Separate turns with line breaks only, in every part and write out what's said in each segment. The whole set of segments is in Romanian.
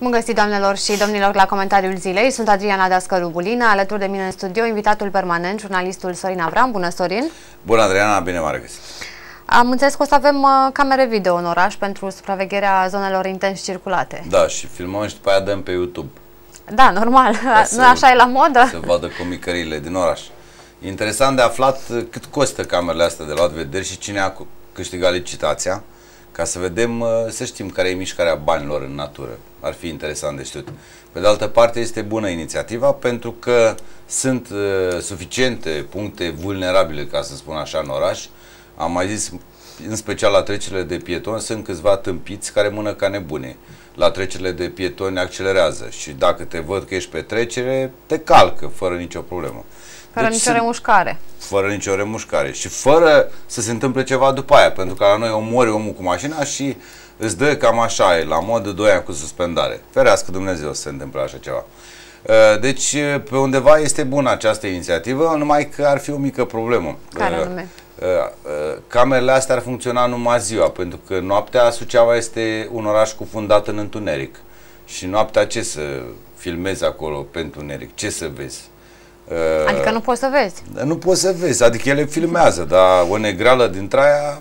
Bun găsit, doamnelor și domnilor, la comentariul zilei. Sunt Adriana Dascăru Bulina, alături de mine în studio, invitatul permanent, jurnalistul Sorin Avram. Bună, Sorin!
Bună, Adriana, bine m-a regăsit!
Am înțeles că o să avem uh, camere video în oraș pentru supravegherea zonelor intens circulate.
Da, și filmăm și după aia dăm pe YouTube.
Da, normal. Nu așa e la modă?
Să vadă comicările din oraș. Interesant de aflat cât costă camerele astea de luat vederi și cine a câștigat licitația ca să vedem, uh, să știm care e mișcarea banilor în natură. Ar fi interesant de știut. Pe de altă parte, este bună inițiativa pentru că sunt uh, suficiente puncte vulnerabile, ca să spun așa, în oraș. Am mai zis, în special la trecerile de pietoni, sunt câțiva tâmpiți care mână ca nebune. La trecerile de pietoni accelerează și dacă te văd că ești pe trecere, te calcă fără nicio problemă.
Fără deci nicio remușcare.
Fără nicio remușcare și fără să se întâmple ceva după aia, pentru că la noi omori omul cu mașina și îți dă cam așa, e la mod de 2 ani cu suspendare. Ferească Dumnezeu să se întâmple așa ceva. Uh, deci, uh, pe undeva este bună această inițiativă, numai că ar fi o mică problemă.
Care uh, anume?
Camerele astea ar funcționa numai ziua, pentru că noaptea Suceava este un oraș cufundat în întuneric. Și noaptea ce să filmezi acolo pe întuneric? Ce să vezi?
Adică nu poți să vezi.
Nu poți să vezi, adică ele filmează, dar o negreală dintre aia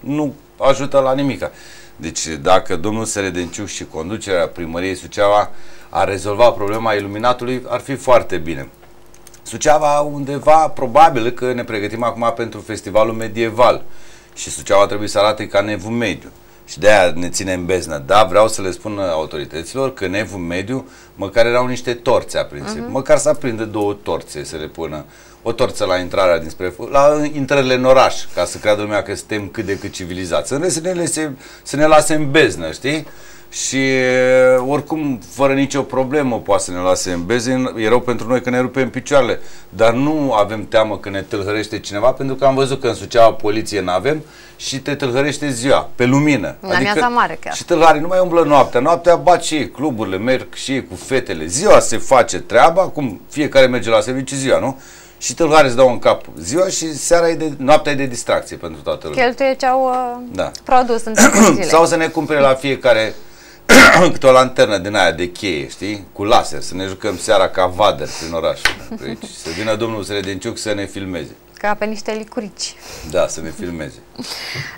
nu ajută la nimic. Deci dacă domnul Seredenciuc și conducerea primăriei Suceava a rezolvat problema iluminatului, ar fi foarte bine. Suceava undeva, probabil că ne pregătim acum pentru festivalul medieval și Suceava trebuie să arate ca nevul mediu. Și de aia ne ținem beznă. Da, vreau să le spun autorităților că în evul mediu măcar erau niște torțe aprinse. Uh-huh. Măcar să aprinde două torțe să le pună. O torță la intrarea dinspre... la intrările în oraș, ca să creadă lumea că suntem cât de cât civilizați. În rest să ne, lase, să ne lase în beznă, știi? Și oricum, fără nicio problemă, poate să ne lase în beze. E rău pentru noi că ne rupem picioarele, dar nu avem teamă că ne tâlhărește cineva, pentru că am văzut că în Suceava poliție nu avem și te tâlhărește ziua, pe lumină.
La adică, mare chiar.
Și tâlharii nu mai umblă noaptea. Noaptea bat și ei, cluburile, merg și ei cu fetele. Ziua se face treaba, cum fiecare merge la serviciu ziua, nu? și tâlhare îți dau în cap ziua și seara e de, noaptea e de distracție pentru toată lumea.
Cheltuie ce au uh, da. produs în zile.
Sau să ne cumpere la fiecare câte o lanternă din aia de cheie, știi? Cu laser, să ne jucăm seara ca vader prin oraș. Pe aici. Să vină domnul Sredenciuc să ne filmeze.
Ca pe niște licurici.
Da, să ne filmeze.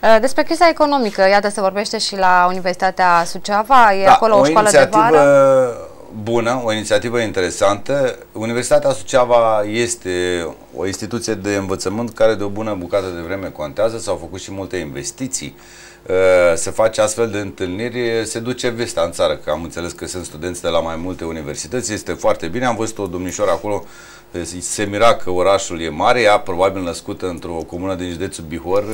Uh, despre criza economică, iată, se vorbește și la Universitatea Suceava, e da, acolo o, o școală de vară
bună, o inițiativă interesantă. Universitatea Suceava este o instituție de învățământ care de o bună bucată de vreme contează. S-au făcut și multe investiții Uh, se face astfel de întâlniri, se duce vestea în țară, că am înțeles că sunt studenți de la mai multe universități, este foarte bine. Am văzut o domnișoară acolo, se mira că orașul e mare, ea probabil născută într-o comună din județul Bihor,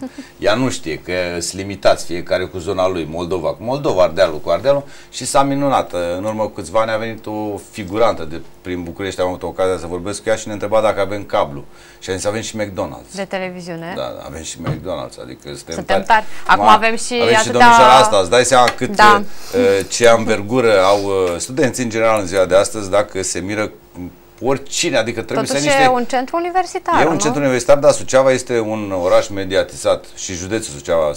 ea nu știe că sunt limitați fiecare cu zona lui, Moldova cu Moldova, Ardealul cu Ardealul și s-a minunat. În urmă cu câțiva ani a venit o figurantă de prin București, am avut ocazia să vorbesc cu ea și ne întreba dacă avem cablu. Și a zis avem și McDonald's.
De televiziune?
Da, da avem și McDonald's, adică suntem,
suntem tari. Acum avem și
avem și domnișoara asta, îți dai seama cât da. uh, ce învergură au uh, studenții în general în ziua de astăzi dacă se miră oricine, adică trebuie
Totuși
să niște...
e un centru universitar,
E un nu? centru universitar, dar Suceava este un oraș mediatizat și județul Suceava,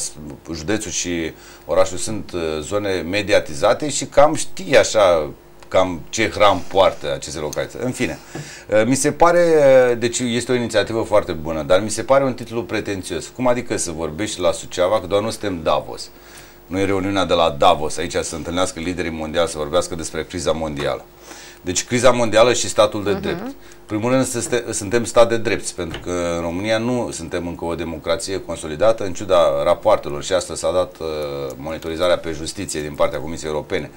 județul și orașul sunt uh, zone mediatizate și cam știi așa cam ce hram poartă aceste localități. În fine, uh, mi se pare, uh, deci este o inițiativă foarte bună, dar mi se pare un titlu pretențios. Cum adică să vorbești la Suceava, că doar nu suntem Davos. Nu e reuniunea de la Davos, aici să se întâlnească liderii mondiali să vorbească despre criza mondială. Deci criza mondială și statul de uh-huh. drept. Primul rând suntem stat de drept, pentru că în România nu suntem încă o democrație consolidată, în ciuda rapoartelor și asta s-a dat uh, monitorizarea pe justiție din partea Comisiei Europene.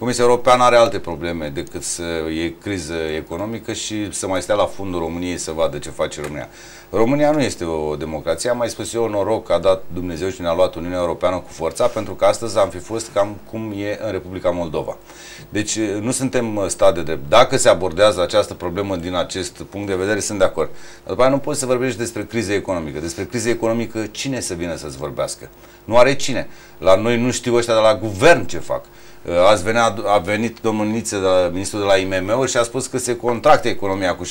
Comisia Europeană are alte probleme decât să e criză economică și să mai stea la fundul României să vadă ce face România. România nu este o democrație, am mai spus eu, noroc că a dat Dumnezeu și ne-a luat Uniunea Europeană cu forța, pentru că astăzi am fi fost cam cum e în Republica Moldova. Deci nu suntem stat de drept. Dacă se abordează această problemă din acest punct de vedere, sunt de acord. Dar după aia nu poți să vorbești despre criză economică. Despre criză economică, cine să vină să-ți vorbească? Nu are cine. La noi nu știu ăștia de la guvern ce fac. Uh, azi venea, a venit domnul Nițe, de la, ministrul de la IMM-uri și a spus că se contracte economia cu 6%.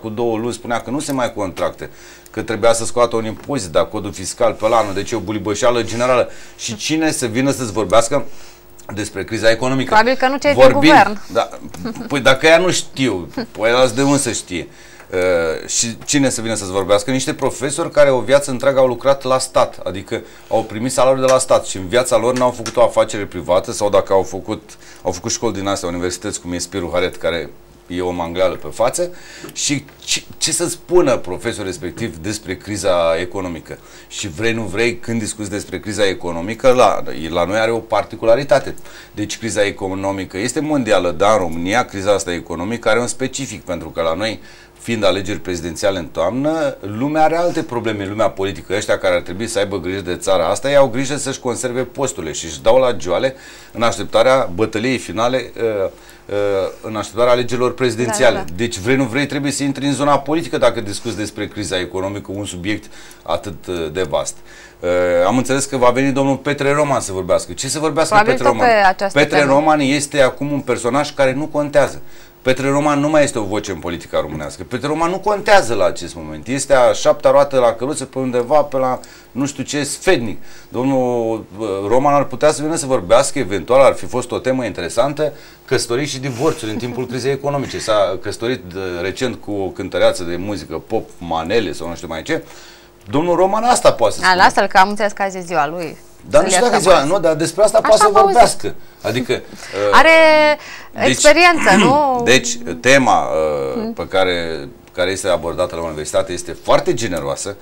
Cu două luni spunea că nu se mai contracte, că trebuia să scoată un impozit, dar codul fiscal pe la anul, deci e o bulibășeală generală. Și cine să vină să-ți vorbească despre criza economică.
Probabil că nu cei din guvern.
Da, păi dacă ea nu știu, păi las de unde să știe. Uh, și cine să vină să-ți vorbească? Niște profesori care o viață întreagă au lucrat la stat, adică au primit salariul de la stat și în viața lor n-au făcut o afacere privată sau dacă au făcut, au făcut școli din astea, universități cum e Spiru Haret, care e o mangleală pe față și ce, ce să spună profesorul respectiv despre criza economică. Și vrei, nu vrei, când discuți despre criza economică, la, la noi are o particularitate. Deci criza economică este mondială, dar în România criza asta economică are un specific, pentru că la noi fiind alegeri prezidențiale în toamnă, lumea are alte probleme, lumea politică. Ăștia care ar trebui să aibă grijă de țara asta, ei au grijă să-și conserve posturile și își dau la joale în așteptarea bătăliei finale, uh, uh, în așteptarea alegerilor prezidențiale. Da, da, da. Deci vrei, nu vrei, trebuie să intri în zona politică dacă discuți despre criza economică, un subiect atât uh, de vast. Uh, am înțeles că va veni domnul Petre Roman să vorbească. Ce să vorbească
Probabil
Petre Roman?
Pe
Petre
temă.
Roman este acum un personaj care nu contează. Petre Roman nu mai este o voce în politica românească. Petre Roman nu contează la acest moment. Este a șaptea roată la căruță pe undeva pe la nu știu ce sfednic. Domnul Roman ar putea să vină să vorbească, eventual ar fi fost o temă interesantă, căsătorii și divorțuri în timpul crizei economice. S-a căsătorit recent cu o cântăreață de muzică pop, manele sau nu știu mai ce. Domnul Roman asta poate să
spună. Lasă-l că am înțeles că azi e ziua lui.
Dar nu știu dacă ziua, nu, dar despre asta Așa poate să vorbească. Auzit. Adică...
Uh, Are deci, experiență, nu?
Deci, tema uh, pe care, care este abordată la universitate este foarte generoasă,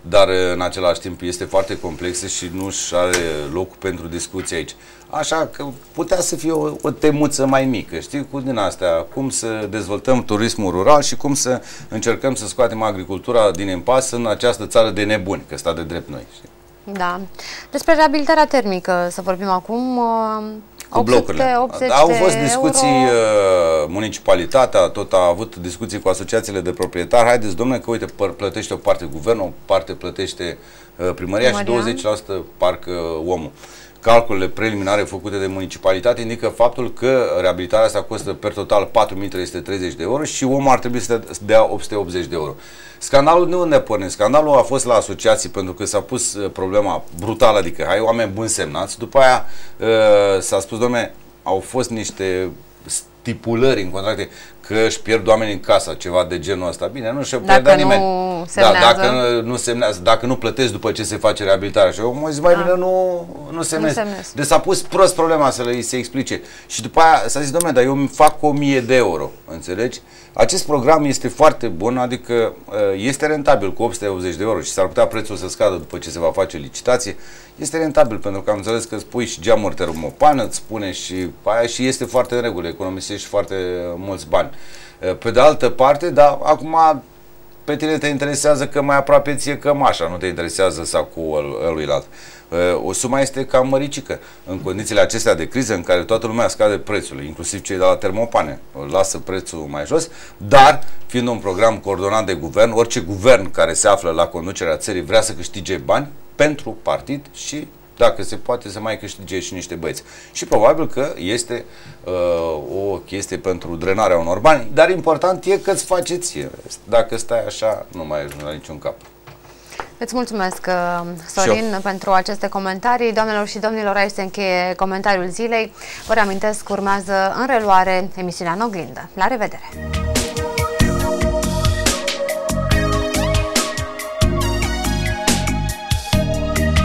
dar uh, în același timp este foarte complexă și nu și are loc pentru discuție aici. Așa că putea să fie o, o temuță mai mică, știi, cu din astea, cum să dezvoltăm turismul rural și cum să încercăm să scoatem agricultura din impas în această țară de nebuni, că sta de drept noi, știi.
Da. Despre reabilitarea termică să vorbim acum. Uh,
cu 800, blocurile. 80 Au fost discuții, euro. Uh, municipalitatea tot a avut discuții cu asociațiile de proprietari. Haideți, domnule, că uite, plătește o parte guvernul, o parte plătește uh, primăria, primăria și 20% parcă omul calculele preliminare făcute de municipalitate indică faptul că reabilitarea asta costă per total 4330 de euro și omul ar trebui să dea 880 de euro. Scandalul de unde porne? Scandalul a fost la asociații pentru că s-a pus uh, problema brutală, adică hai oameni buni semnați, după aia uh, s-a spus, domne, au fost niște stipulări în contracte că își pierd oamenii în casa, ceva de genul ăsta. Bine, nu și-o pierdea nimeni. Da, dacă nu semnează, dacă nu plătesc după ce se face reabilitarea. Și omul zice, mai da. bine nu, nu semnezi. Deci s-a pus prost problema să le se explice. Și după aia s-a zis, domnule, dar eu îmi fac 1000 de euro, înțelegi? Acest program este foarte bun, adică uh, este rentabil cu 880 de euro și s-ar putea prețul să scadă după ce se va face licitație. Este rentabil pentru că am înțeles că spui și geamuri termopană, îți spune și aia și este foarte în regulă, economisești foarte mulți bani. Uh, pe de altă parte, dar acum pe tine te interesează că mai aproape ție cămașa, nu te interesează sacul ăluilalt. O sumă este cam măricică în condițiile acestea de criză în care toată lumea scade prețul, inclusiv cei de la termopane, lasă prețul mai jos, dar fiind un program coordonat de guvern, orice guvern care se află la conducerea țării vrea să câștige bani pentru partid și dacă se poate să mai câștige și niște băieți. Și probabil că este uh, o chestie pentru drenarea unor bani, dar important e că îți faceți. Dacă stai așa, nu mai ajungi la niciun cap.
Îți mulțumesc, uh, Sorin, pentru aceste comentarii. Doamnelor și domnilor, aici se încheie comentariul zilei. Vă reamintesc, urmează în reluare emisiunea în oglindă. La revedere!